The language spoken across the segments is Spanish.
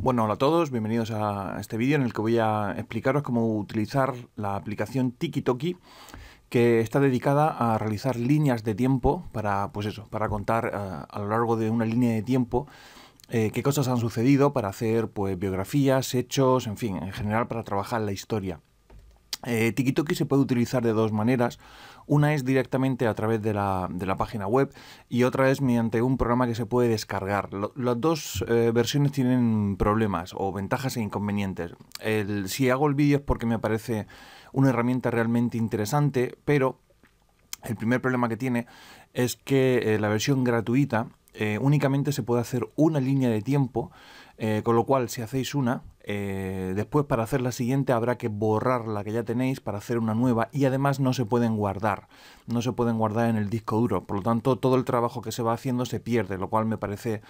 Bueno, hola a todos, bienvenidos a este vídeo en el que voy a explicaros cómo utilizar la aplicación TikiToki que está dedicada a realizar líneas de tiempo para, pues eso, para contar eh, a lo largo de una línea de tiempo eh, qué cosas han sucedido para hacer pues biografías, hechos, en fin, en general para trabajar la historia. Eh, TikiToki se puede utilizar de dos maneras. Una es directamente a través de la, página web y otra es mediante un programa que se puede descargar. las dos eh, versiones tienen problemas o ventajas e inconvenientes. si hago el vídeo es porque me parece una herramienta realmente interesante, pero el primer problema que tiene es que eh, la versión gratuita eh, únicamente se puede hacer una línea de tiempo, con lo cual si hacéis una, eh, después para hacer la siguiente habrá que borrar la que ya tenéis para hacer una nueva y además no se pueden guardar, no se pueden guardar en el disco duro, por lo tanto todo el trabajo que se va haciendo se pierde, lo cual me parece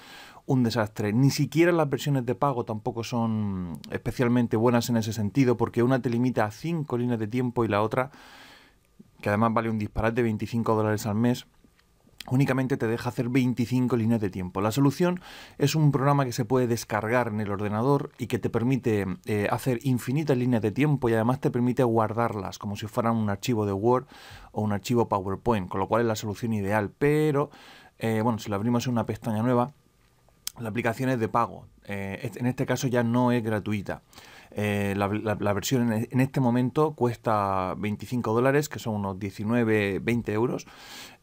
un desastre. Ni siquiera las versiones de pago tampoco son especialmente buenas en ese sentido porque una te limita a 5 líneas de tiempo y la otra, que además vale un disparate de 25 dólares al mes, únicamente te deja hacer 25 líneas de tiempo. La solución es un programa que se puede descargar en el ordenador y que te permite eh, hacer infinitas líneas de tiempo y además te permite guardarlas como si fueran un archivo de Word o un archivo PowerPoint, con lo cual es la solución ideal. Pero, eh, bueno, si lo abrimos en una pestaña nueva, la aplicación es de pago. Eh, en este caso ya no es gratuita. Eh, la, versión en, este momento cuesta 25 dólares, que son unos 19, 20 euros.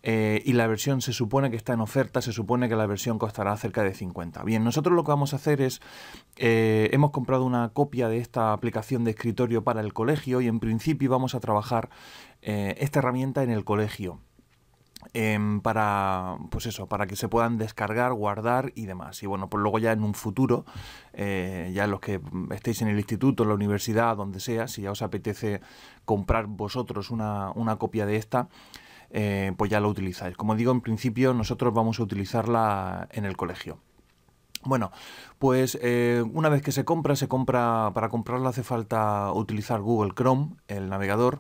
Eh, y la versión se supone que está en oferta, se supone que la versión costará cerca de 50. Bien, nosotros lo que vamos a hacer es, hemos comprado una copia de esta aplicación de escritorio para el colegio y en principio vamos a trabajar esta herramienta en el colegio. Em, para pues eso para que se puedan descargar guardar y demás. Y bueno pues luego ya en un futuro eh, ya los que estéis en el instituto en la universidad donde sea si ya os apetece comprar vosotros una, copia de esta eh, pues ya lo utilizáis. Como digo en principio nosotros vamos a utilizarla en el colegio. Bueno, pues eh, una vez que se compra, se compra, para comprarla hace falta utilizar Google Chrome, el navegador,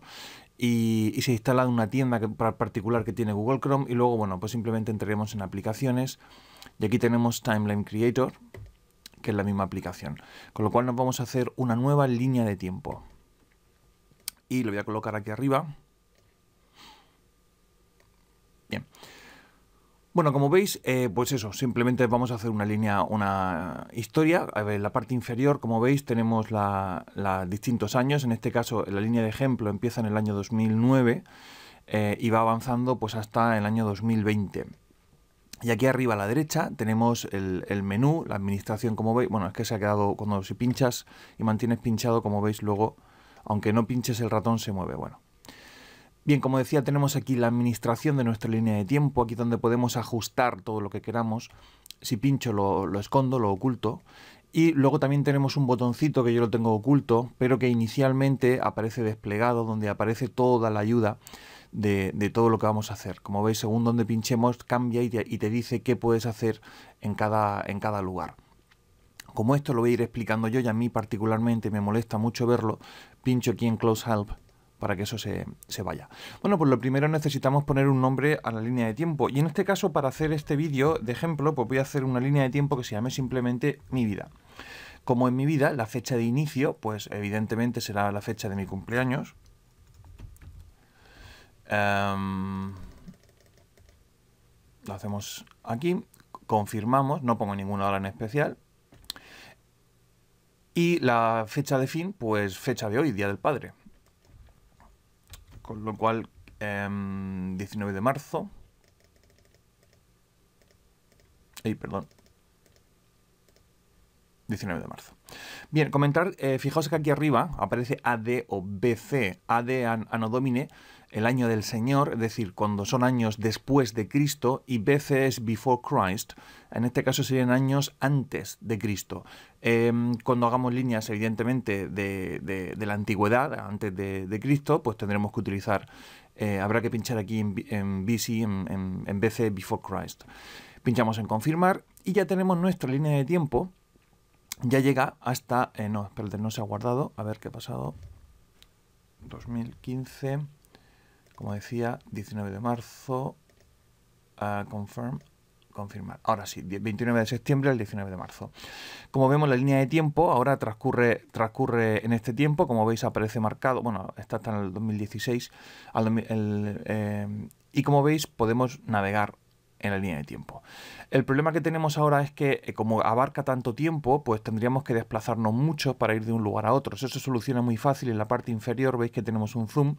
y, se instala una tienda particular que tiene Google Chrome y luego, bueno, pues simplemente entraremos en aplicaciones y aquí tenemos Timeline Creator, que es la misma aplicación. Con lo cual nos vamos a hacer una nueva línea de tiempo. Y lo voy a colocar aquí arriba. Bien. Bueno, como veis, eh, pues eso, simplemente vamos a hacer una línea, una historia. en la parte inferior, como veis, tenemos los distintos años. En este caso, la línea de ejemplo empieza en el año 2009 eh, y va avanzando pues hasta el año 2020. Y aquí arriba a la derecha tenemos el, el, menú, la administración, como veis. Bueno, es que se ha quedado, cuando si pinchas y mantienes pinchado, como veis, luego, aunque no pinches el ratón, se mueve. Bueno, Bien, como decía, tenemos aquí la administración de nuestra línea de tiempo, aquí donde podemos ajustar todo lo que queramos. Si pincho lo, escondo, lo oculto. Y luego también tenemos un botoncito que yo lo tengo oculto, pero que inicialmente aparece desplegado, donde aparece toda la ayuda de, todo lo que vamos a hacer. Como veis, según donde pinchemos, cambia y te, dice qué puedes hacer en cada, en cada lugar. Como esto lo voy a ir explicando yo y a mí particularmente me molesta mucho verlo, pincho aquí en Close Help para que eso se, vaya. Bueno, pues lo primero necesitamos poner un nombre a la línea de tiempo. Y en este caso, para hacer este vídeo de ejemplo, pues voy a hacer una línea de tiempo que se llame simplemente mi vida. Como en mi vida, la fecha de inicio, pues evidentemente será la fecha de mi cumpleaños. Em, lo hacemos aquí, confirmamos, no pongo ninguna hora en especial. Y la fecha de fin, pues fecha de hoy, Día del Padre. Con lo cual, 19 em, de marzo. Ay, perdón. 19 de marzo. Bien, comentar, eh, fijaos que aquí arriba aparece AD o BC, AD Anno Domine, el año del Señor, es decir, cuando son años después de Cristo, y BC es Before Christ, en este caso serían años antes de Cristo. Em, cuando hagamos líneas, evidentemente, de, la antigüedad, antes de, Cristo, pues tendremos que utilizar, eh, habrá que pinchar aquí en, en BC, en, en BC Before Christ. Pinchamos en confirmar y ya tenemos nuestra línea de tiempo ya llega hasta... Eh, no, espérate, no se ha guardado. A ver qué ha pasado. 2015, como decía, 19 de marzo. confirm. confirmar. Ahora sí, 29 de septiembre al 19 de marzo. Como vemos, la línea de tiempo ahora transcurre, transcurre en este tiempo. Como veis, aparece marcado, bueno, está hasta en el 2016. Eh, y como veis, podemos navegar en la línea de tiempo. El problema que tenemos ahora es que eh, como abarca tanto tiempo, pues tendríamos que desplazarnos mucho para ir de un lugar a otro. Eso se soluciona muy fácil. En la parte inferior veis que tenemos un zoom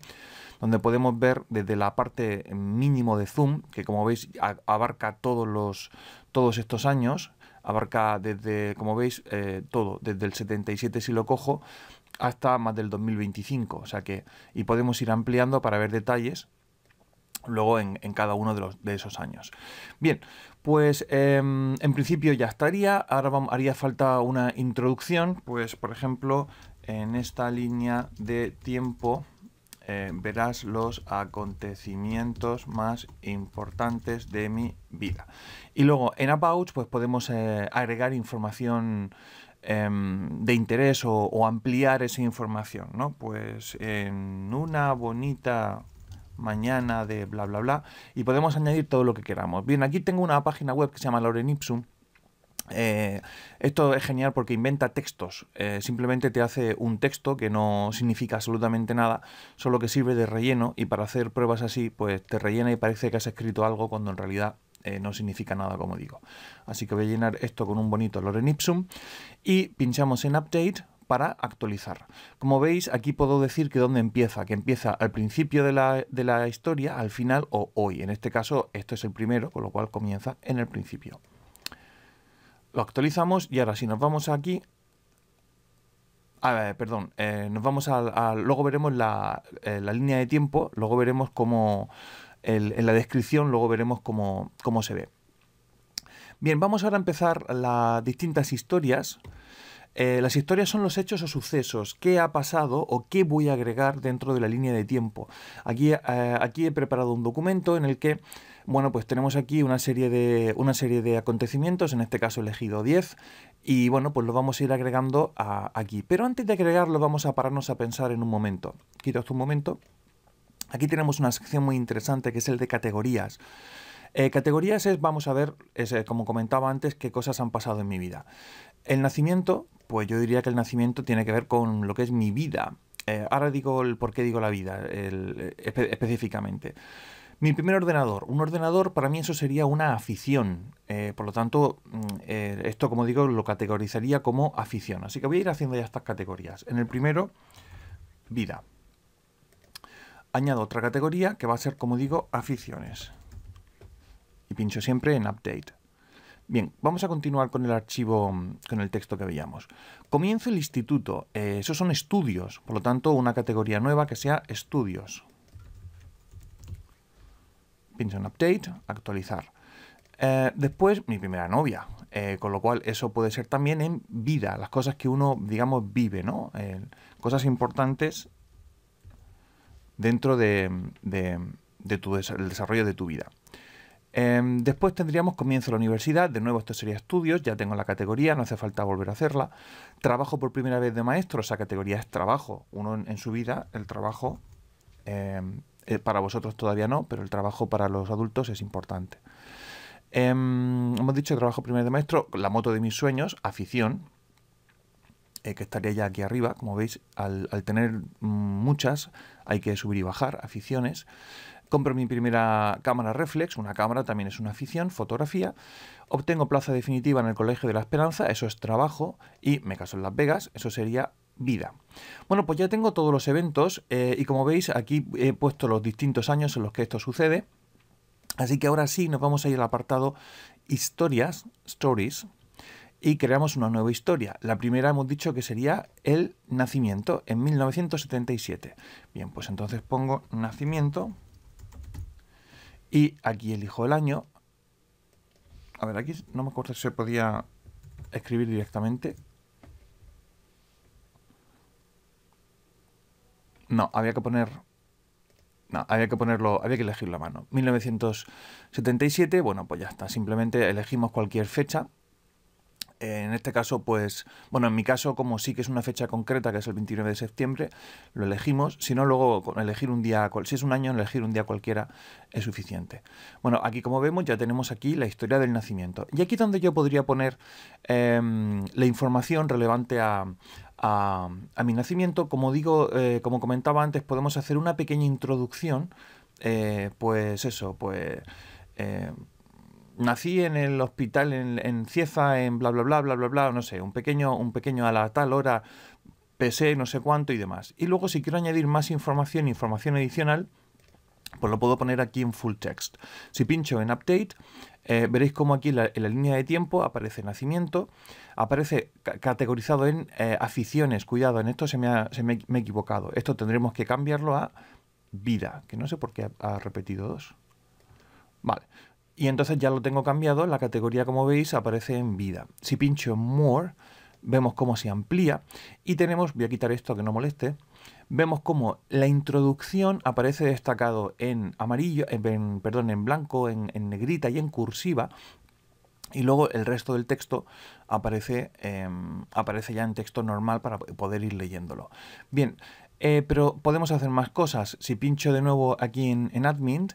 donde podemos ver desde la parte mínimo de zoom, que como veis abarca todos, los, todos estos años, abarca desde, como veis, eh, todo, desde el 77 si lo cojo, hasta más del 2025. O sea que, y podemos ir ampliando para ver detalles luego en, cada uno de, los, de, esos años. Bien, pues em, en principio ya estaría, ahora haría falta una introducción, pues por ejemplo en esta línea de tiempo eh, verás los acontecimientos más importantes de mi vida. Y luego en About pues podemos eh, agregar información em, de interés o, o, ampliar esa información, ¿no? Pues en una bonita mañana de bla bla bla y podemos añadir todo lo que queramos. Bien, aquí tengo una página web que se llama Loren Ipsum. Eh, esto es genial porque inventa textos. Eh, simplemente te hace un texto que no significa absolutamente nada, solo que sirve de relleno y para hacer pruebas así, pues te rellena y parece que has escrito algo cuando en realidad eh, no significa nada, como digo. Así que voy a llenar esto con un bonito Loren Ipsum y pinchamos en Update para actualizar. Como veis, aquí puedo decir que dónde empieza, que empieza al principio de la, historia, al final o hoy. En este caso, esto es el primero, con lo cual comienza en el principio. Lo actualizamos y ahora si nos vamos aquí... perdón, eh, nos vamos a, luego veremos la, eh, la, línea de tiempo, luego veremos cómo, en la descripción, luego veremos cómo, cómo se ve. Bien, vamos ahora a empezar las distintas historias. Eh, las historias son los hechos o sucesos, qué ha pasado o qué voy a agregar dentro de la línea de tiempo. Aquí, eh, he preparado un documento en el que, bueno, pues tenemos aquí una serie, de, una serie de acontecimientos, en este caso he elegido 10, y bueno, pues lo vamos a ir agregando aquí. Pero antes de agregarlo vamos a pararnos a pensar en un momento. Quito esto un momento. Aquí tenemos una sección muy interesante que es el de categorías. Eh, categorías es, vamos a ver, como comentaba antes, qué cosas han pasado en mi vida. El nacimiento, pues yo diría que el nacimiento tiene que ver con lo que es mi vida. Eh, ahora digo el por qué digo la vida específicamente. Mi primer ordenador. Un ordenador para mí eso sería una afición. Eh, por lo tanto, mm, eh, esto como digo lo categorizaría como afición. Así que voy a ir haciendo ya estas categorías. En el primero, vida. Añado otra categoría que va a ser como digo aficiones. Y pincho siempre en update. Bien, vamos a continuar con el archivo, con el texto que veíamos. Comienzo el instituto. Eh, esos son estudios, por lo tanto, una categoría nueva que sea estudios. Pincho Update, actualizar. Eh, después, mi primera novia, eh, con lo cual eso puede ser también en vida, las cosas que uno, digamos, vive, ¿no? cosas importantes dentro de, tu, del desarrollo de tu vida. Em, después tendríamos comienzo la universidad, de nuevo esto sería estudios, ya tengo la categoría, no hace falta volver a hacerla. Trabajo por primera vez de maestro, esa categoría es trabajo. Uno en, su vida, el trabajo, em, eh, para vosotros todavía no, pero el trabajo para los adultos es importante. Em, hemos dicho trabajo primero de maestro, la moto de mis sueños, afición, eh, que estaría ya aquí arriba, como veis, al, al tener muchas hay que subir y bajar, aficiones. Compro mi primera cámara reflex, una cámara también es una afición, fotografía. Obtengo plaza definitiva en el Colegio de la Esperanza, eso es trabajo. Y me caso en Las Vegas, eso sería vida. Bueno, pues ya tengo todos los eventos eh, y como veis aquí he puesto los distintos años en los que esto sucede. Así que ahora sí nos vamos a ir al apartado historias, stories, y creamos una nueva historia. La primera hemos dicho que sería el nacimiento en 1977. Bien, pues entonces pongo nacimiento y aquí elijo el año. A ver, aquí no me acuerdo si se podía escribir directamente. No, había que poner... No, había que ponerlo, había que elegirlo a mano. 1977, bueno, pues ya está. Simplemente elegimos cualquier fecha En este caso, pues, bueno, en mi caso, como sí que es una fecha concreta, que es el 29 de septiembre, lo elegimos. Si no, luego elegir un día, si es un año, elegir un día cualquiera es suficiente. Bueno, aquí como vemos ya tenemos aquí la historia del nacimiento. Y aquí donde yo podría poner em, la información relevante a, mi nacimiento, como digo, eh, como comentaba antes, podemos hacer una pequeña introducción, eh, pues eso, pues... Eh, nací en el hospital en, Cieza, en bla, bla, bla, bla, bla, bla, no sé, un pequeño, un pequeño a la tal hora, pesé no sé cuánto y demás. Y luego si quiero añadir más información, información adicional, pues lo puedo poner aquí en full text. Si pincho en update, eh, veréis como aquí en la línea de tiempo aparece nacimiento, aparece categorizado en eh, aficiones. Cuidado, en esto se, me, ha, se me, he equivocado. Esto tendremos que cambiarlo a vida, que no sé por qué ha repetido dos. Vale, y entonces ya lo tengo cambiado, la categoría como veis aparece en vida. Si pincho en More, vemos cómo se amplía y tenemos, voy a quitar esto que no moleste, vemos cómo la introducción aparece destacado en amarillo, en, perdón, en blanco, en, negrita y en cursiva, y luego el resto del texto aparece, em, aparece ya en texto normal para poder ir leyéndolo. Bien, eh, pero podemos hacer más cosas. Si pincho de nuevo aquí en, en Admin,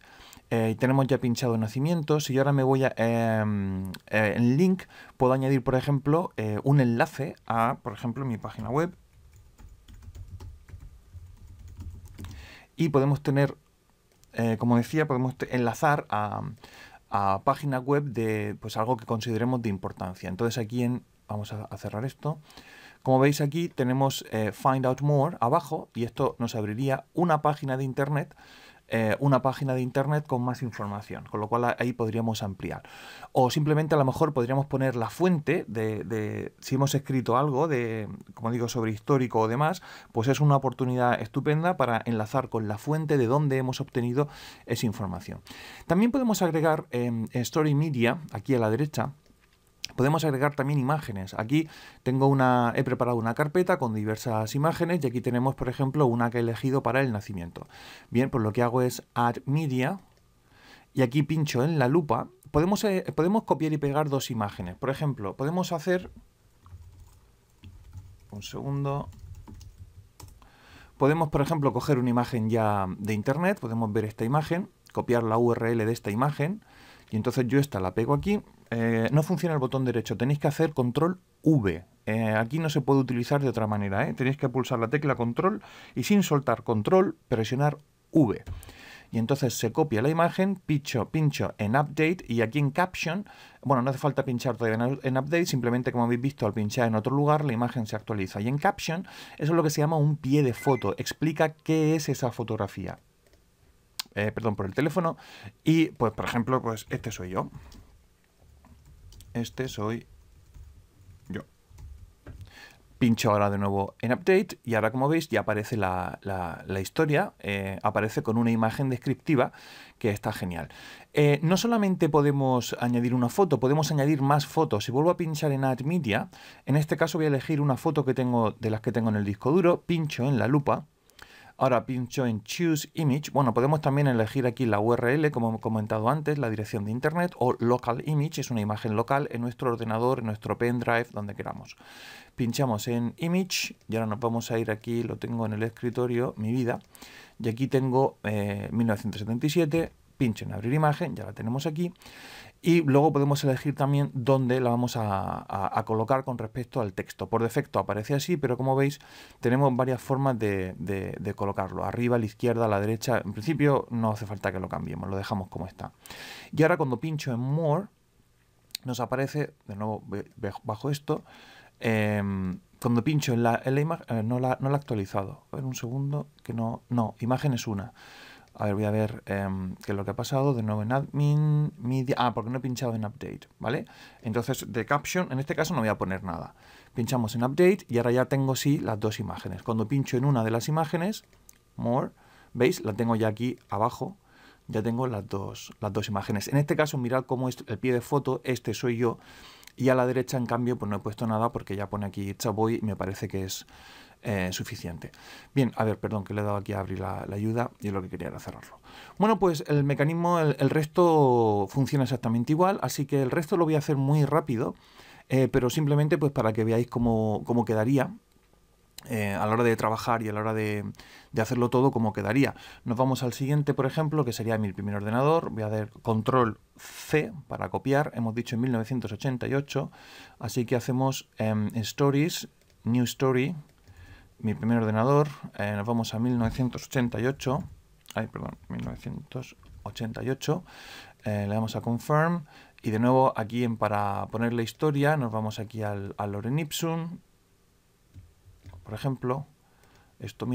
eh, tenemos ya pinchado nacimiento. Si yo ahora me voy a em, eh, en link, puedo añadir, por ejemplo, eh, un enlace a, por ejemplo, mi página web. Y podemos tener, como decía, podemos enlazar a, a, página web de pues algo que consideremos de importancia. Entonces aquí en, vamos a, a cerrar esto. Como veis aquí tenemos Find Out More abajo y esto nos abriría una página de internet eh, una página de internet con más información, con lo cual ahí podríamos ampliar. O simplemente a lo mejor podríamos poner la fuente de, si hemos escrito algo de, como digo, sobre histórico o demás, pues es una oportunidad estupenda para enlazar con la fuente de donde hemos obtenido esa información. También podemos agregar en Story Media, aquí a la derecha, Podemos agregar también imágenes. Aquí tengo una, he preparado una carpeta con diversas imágenes y aquí tenemos, por ejemplo, una que he elegido para el nacimiento. Bien, pues lo que hago es Add Media y aquí pincho en la lupa. Podemos, eh, podemos copiar y pegar dos imágenes. Por ejemplo, podemos hacer... Un segundo. Podemos, por ejemplo, coger una imagen ya de internet. Podemos ver esta imagen, copiar la URL de esta imagen y entonces yo esta la pego aquí. Eh, no funciona el botón derecho, tenéis que hacer control V. Eh, aquí no se puede utilizar de otra manera. ¿eh? Tenéis que pulsar la tecla control y sin soltar control, presionar V. Y entonces se copia la imagen, pincho, pincho en Update y aquí en Caption, bueno, no hace falta pinchar todavía en Update, simplemente como habéis visto al pinchar en otro lugar la imagen se actualiza. Y en Caption eso es lo que se llama un pie de foto, explica qué es esa fotografía. Perdón, por el teléfono. Y, pues, por ejemplo, pues este soy yo. Este soy yo. Pincho ahora de nuevo en Update y ahora como veis ya aparece la, historia, eh, aparece con una imagen descriptiva que está genial. Eh, no solamente podemos añadir una foto, podemos añadir más fotos. Si vuelvo a pinchar en Add Media, en este caso voy a elegir una foto que tengo de las que tengo en el disco duro, pincho en la lupa Ahora pincho en Choose Image. Bueno, podemos también elegir aquí la URL, como he comentado antes, la dirección de internet, o Local Image, es una imagen local en nuestro ordenador, en nuestro pendrive, donde queramos. Pinchamos en Image y ahora nos vamos a ir aquí, lo tengo en el escritorio, mi vida, y aquí tengo 1977, eh, pincho en Abrir imagen, ya la tenemos aquí, y luego podemos elegir también dónde la vamos a, colocar con respecto al texto. Por defecto aparece así, pero como veis tenemos varias formas de, colocarlo. Arriba, a la izquierda, a la derecha. En principio no hace falta que lo cambiemos, lo dejamos como está. Y ahora cuando pincho en More, nos aparece, de nuevo bajo esto, em, cuando pincho en la, imagen, eh, no, la, no la he actualizado. A ver un segundo, que no, no, imagen es una. A ver, voy a ver em, qué es lo que ha pasado. De nuevo en admin, media. Ah, porque no he pinchado en update, ¿vale? Entonces, de caption, en este caso no voy a poner nada. Pinchamos en update y ahora ya tengo sí las dos imágenes. Cuando pincho en una de las imágenes, more, ¿veis? La tengo ya aquí abajo. Ya tengo las dos, las dos imágenes. En este caso, mirad cómo es el pie de foto. Este soy yo. Y a la derecha, en cambio, pues no he puesto nada porque ya pone aquí Chaboy y me parece que es eh, suficiente. Bien, a ver, perdón, que le he dado aquí a abrir la, ayuda y lo que quería era cerrarlo. Bueno, pues el mecanismo, el, resto funciona exactamente igual, así que el resto lo voy a hacer muy rápido. eh, pero simplemente pues para que veáis cómo, cómo quedaría eh, a la hora de trabajar y a la hora de, hacerlo todo como quedaría. Nos vamos al siguiente, por ejemplo, que sería mi primer ordenador. Voy a dar control C para copiar. Hemos dicho en 1988. Así que hacemos em, Stories, New Story, mi primer ordenador. Eh, nos vamos a 1988. Ay, perdón, 1988. Eh, le damos a Confirm. Y de nuevo aquí en para poner la historia nos vamos aquí al, al Loren Ipsum por ejemplo, esto,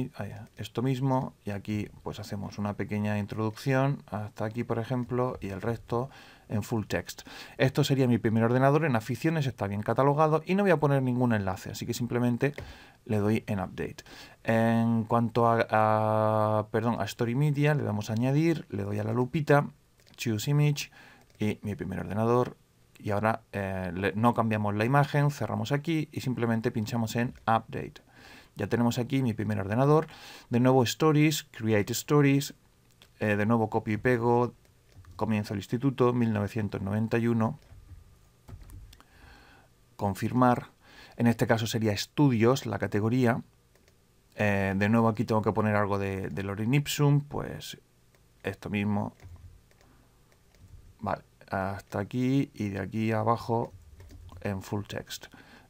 mismo y aquí pues hacemos una pequeña introducción hasta aquí por ejemplo y el resto en full text. Esto sería mi primer ordenador, en aficiones está bien catalogado y no voy a poner ningún enlace, así que simplemente le doy en update. En cuanto a, perdón, a Story Media, le damos a añadir, le doy a la lupita, choose image y mi primer ordenador y ahora eh, no cambiamos la imagen, cerramos aquí y simplemente pinchamos en update. Ya tenemos aquí mi primer ordenador. De nuevo Stories, Create Stories. Eh, de nuevo copio y pego. Comienzo el instituto, 1991. Confirmar. En este caso sería estudios, la categoría. Eh, de nuevo aquí tengo que poner algo de, de Lorin Ipsum. Pues esto mismo. Vale, hasta aquí y de aquí abajo en full text.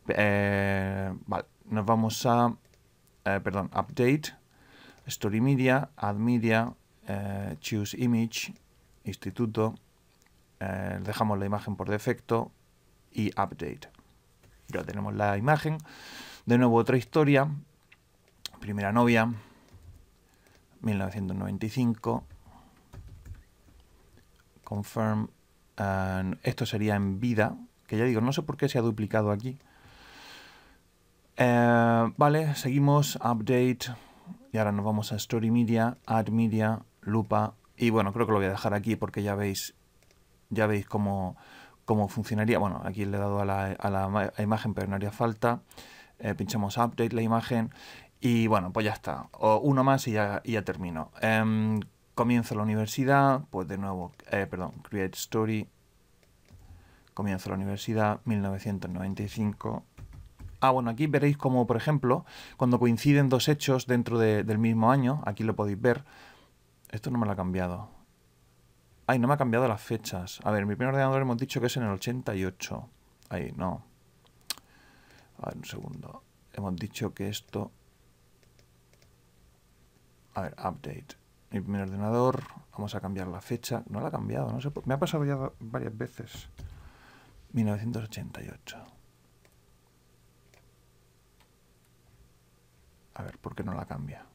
Eh, vale, nos vamos a eh, perdón, update, story media, add media, eh, choose image, instituto, eh, dejamos la imagen por defecto y update. Ya tenemos la imagen. De nuevo otra historia. Primera novia, 1995. Confirm. esto sería en vida, que ya digo, no sé por qué se ha duplicado aquí. Eh, vale, seguimos, update, y ahora nos vamos a Story Media, Add Media, Lupa, y bueno, creo que lo voy a dejar aquí porque ya veis, ya veis cómo, cómo funcionaría. Bueno, aquí le he dado a la, a la imagen, pero no haría falta. Eh, pinchamos Update la imagen y bueno, pues ya está. O uno más y ya, y ya termino. Eh, comienzo la universidad, pues de nuevo, eh, perdón, Create Story. Comienzo la universidad, 1995 Ah, bueno, aquí veréis como, por ejemplo, cuando coinciden dos hechos dentro del mismo año, aquí lo podéis ver. Esto no me lo ha cambiado. Ay, no me ha cambiado las fechas. A ver, mi primer ordenador hemos dicho que es en el 88. Ahí, no. A ver, un segundo. Hemos dicho que esto... A ver, update. Mi primer ordenador. Vamos a cambiar la fecha. No la ha cambiado, no sé. Me ha pasado ya varias veces. 1988. A ver, ¿por qué no la cambia?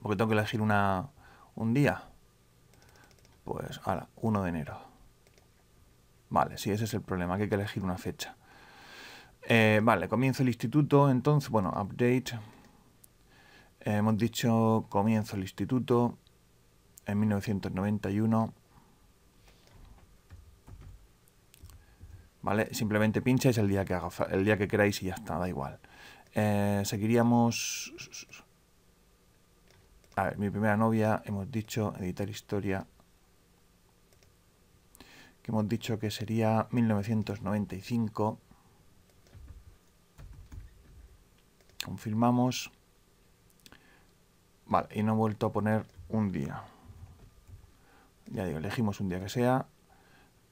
Porque tengo que elegir una, un día. Pues, ahora, 1 de enero. Vale, sí, ese es el problema, que hay que elegir una fecha. Eh, vale, comienzo el instituto, entonces, bueno, update. Hemos dicho comienzo el instituto en 1991. Simplemente pincháis el día que haga, el día que queráis y ya está, da igual. Eh, seguiríamos... A ver, mi primera novia, hemos dicho, editar historia, que hemos dicho que sería 1995. Confirmamos. Vale, y no he vuelto a poner un día. Ya digo, elegimos un día que sea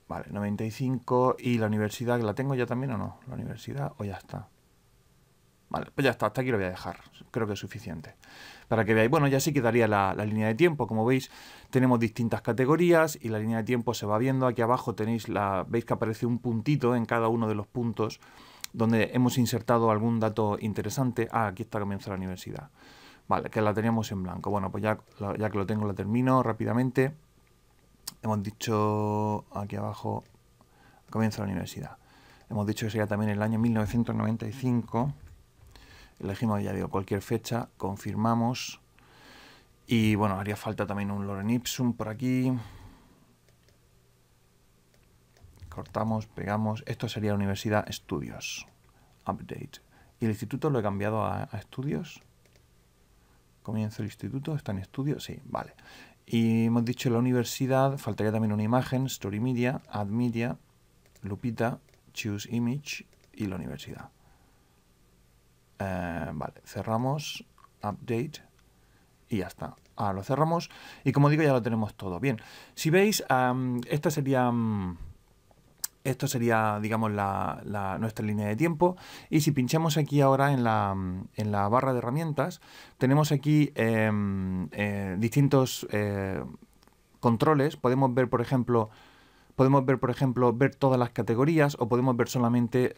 Vale, 95 y la universidad, ¿la tengo ya también o no? La universidad o ya está. Vale, pues ya está, hasta aquí lo voy a dejar. Creo que es suficiente. Para que veáis, bueno, ya sí quedaría la, la línea de tiempo. Como veis, tenemos distintas categorías y la línea de tiempo se va viendo. Aquí abajo tenéis la, veis que aparece un puntito en cada uno de los puntos donde hemos insertado algún dato interesante. Ah, aquí está comienza la universidad. Vale, que la teníamos en blanco. Bueno, pues ya, ya que lo tengo, la termino rápidamente hemos dicho aquí abajo, comienzo la universidad. Hemos dicho que sería también el año 1995. Elegimos, ya digo, cualquier fecha, confirmamos. Y bueno, haría falta también un Loren Ipsum por aquí. Cortamos, pegamos. Esto sería Universidad Estudios. Update. ¿Y el instituto lo he cambiado a, a estudios? Comienzo el instituto, está en estudios, sí, vale. Y hemos dicho la universidad, faltaría también una imagen, Story Media, Add Media, Lupita, Choose Image y la universidad. Eh, vale, cerramos, Update y ya está. Ahora lo cerramos y como digo ya lo tenemos todo. Bien, si veis, esta sería... esto sería, digamos, la, nuestra línea de tiempo. Y si pinchamos aquí ahora en la, en la barra de herramientas, tenemos aquí em, eh, distintos eh, controles. Podemos ver, por ejemplo, Podemos ver, por ejemplo, ver todas las categorías o podemos ver solamente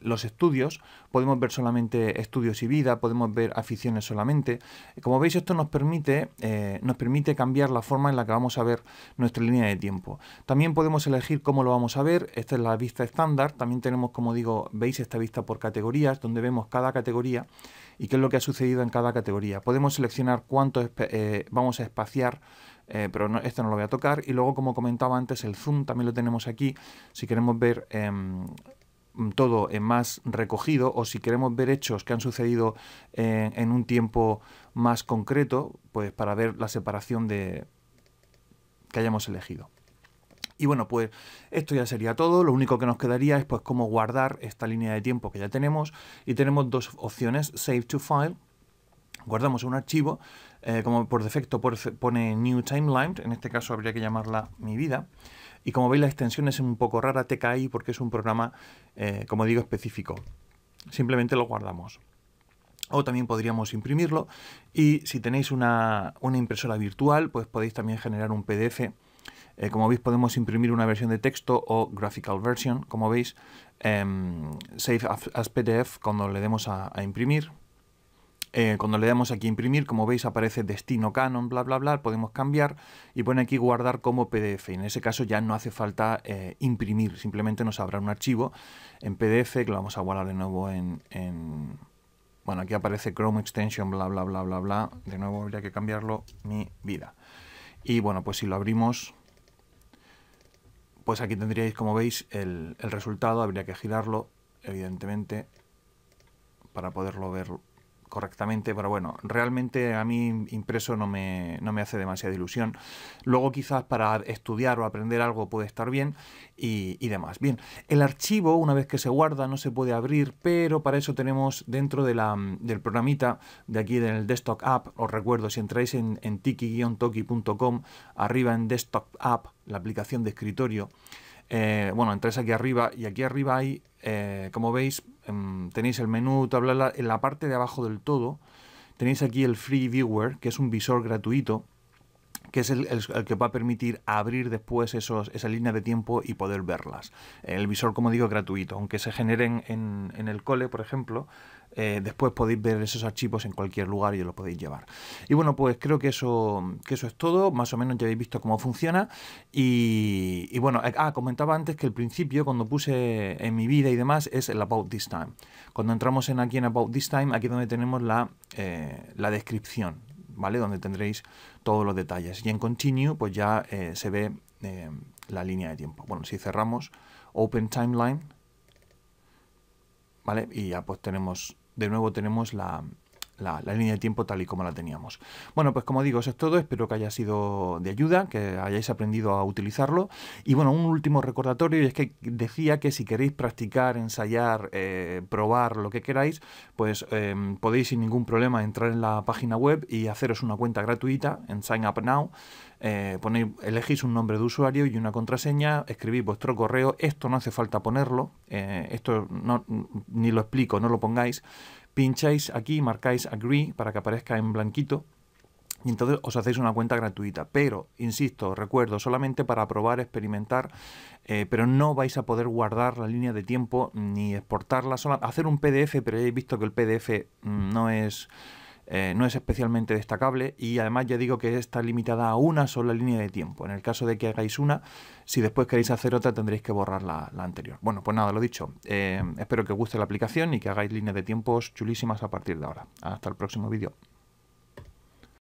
los estudios, podemos ver solamente estudios y vida, podemos ver aficiones solamente. Como veis, esto nos permite, eh, nos permite cambiar la forma en la que vamos a ver nuestra línea de tiempo. También podemos elegir cómo lo vamos a ver. Esta es la vista estándar. También tenemos, como digo, veis esta vista por categorías, donde vemos cada categoría y qué es lo que ha sucedido en cada categoría. Podemos seleccionar cuánto eh, vamos a espaciar eh, pero no, esto no lo voy a tocar. Y luego, como comentaba antes, el zoom también lo tenemos aquí. Si queremos ver em, todo en más recogido o si queremos ver hechos que han sucedido en un tiempo más concreto, pues para ver la separación de que hayamos elegido. Y bueno, pues esto ya sería todo. Lo único que nos quedaría es pues cómo guardar esta línea de tiempo que ya tenemos. Y tenemos dos opciones, Save to File. Guardamos un archivo eh, como por defecto pone New Timeline, en este caso habría que llamarla Mi Vida. Y como veis la extensión es un poco rara, TKI, porque es un programa, eh, como digo, específico. Simplemente lo guardamos. O también podríamos imprimirlo. Y si tenéis una, impresora virtual, pues podéis también generar un PDF. Eh, como veis podemos imprimir una versión de texto o graphical version. Como veis, em, save as PDF cuando le demos a imprimir. Eh, cuando le damos aquí imprimir, como veis aparece destino canon, bla, bla, bla, podemos cambiar y pone aquí guardar como PDF. Y en ese caso ya no hace falta eh, imprimir, simplemente nos habrá un archivo en PDF que lo vamos a guardar de nuevo en, Bueno, aquí aparece Chrome Extension, bla, bla, bla, bla, bla. De nuevo habría que cambiarlo, mi vida. Y bueno, pues si lo abrimos, pues aquí tendríais, como veis, el, el resultado. Habría que girarlo, evidentemente, para poderlo ver correctamente, pero bueno, realmente a mí impreso no me, no me hace demasiada ilusión. Luego quizás para estudiar o aprender algo puede estar bien y, y, demás. Bien, el archivo una vez que se guarda no se puede abrir, pero para eso tenemos dentro de la, del programita de aquí del Desktop App, os recuerdo, si entráis en, en tiki-toki.com, arriba en Desktop App, la aplicación de escritorio, eh, bueno, entráis aquí arriba y aquí arriba hay, eh, como veis, em, tenéis el menú, tabla, en la parte de abajo del todo, tenéis aquí el Free Viewer, que es un visor gratuito, que es el, que va a permitir abrir después esos, esa línea de tiempo y poder verlas. El visor, como digo, es gratuito, aunque se generen en, el cole, por ejemplo, eh, después podéis ver esos archivos en cualquier lugar y lo podéis llevar. Y bueno, pues creo que eso, es todo. Más o menos ya habéis visto cómo funciona. Y, bueno, eh, ah, comentaba antes que el principio, cuando puse en mi vida y demás, es el About This Time. Cuando entramos en aquí en About This Time, aquí donde tenemos la, eh, la descripción, ¿vale? Donde tendréis todos los detalles. Y en Continue, pues ya se ve la línea de tiempo. Bueno, si cerramos Open Timeline, ¿vale? Y ya pues tenemos de nuevo tenemos la, la, línea de tiempo tal y como la teníamos. Bueno, pues como digo, eso es todo. Espero que haya sido de ayuda, que hayáis aprendido a utilizarlo. Y bueno, un último recordatorio, y es que decía que si queréis practicar, ensayar, eh, probar lo que queráis, pues em, podéis sin ningún problema entrar en la página web y haceros una cuenta gratuita en Sign Up Now. Eh, ponéis, elegís un nombre de usuario y una contraseña, escribís vuestro correo. Esto no hace falta ponerlo, eh, esto no, ni lo explico, no lo pongáis pincháis aquí, marcáis agree para que aparezca en blanquito y entonces os hacéis una cuenta gratuita. Pero, insisto, recuerdo, solamente para probar, experimentar, eh, pero no vais a poder guardar la línea de tiempo ni exportarla. hacer un PDF, pero ya habéis visto que el PDF mm, no es eh, no es especialmente destacable y además ya digo que está limitada a una sola línea de tiempo. En el caso de que hagáis una, si después queréis hacer otra tendréis que borrar la, anterior. Bueno, pues nada, lo dicho. Eh, espero que os guste la aplicación y que hagáis líneas de tiempos chulísimas a partir de ahora. Hasta el próximo vídeo.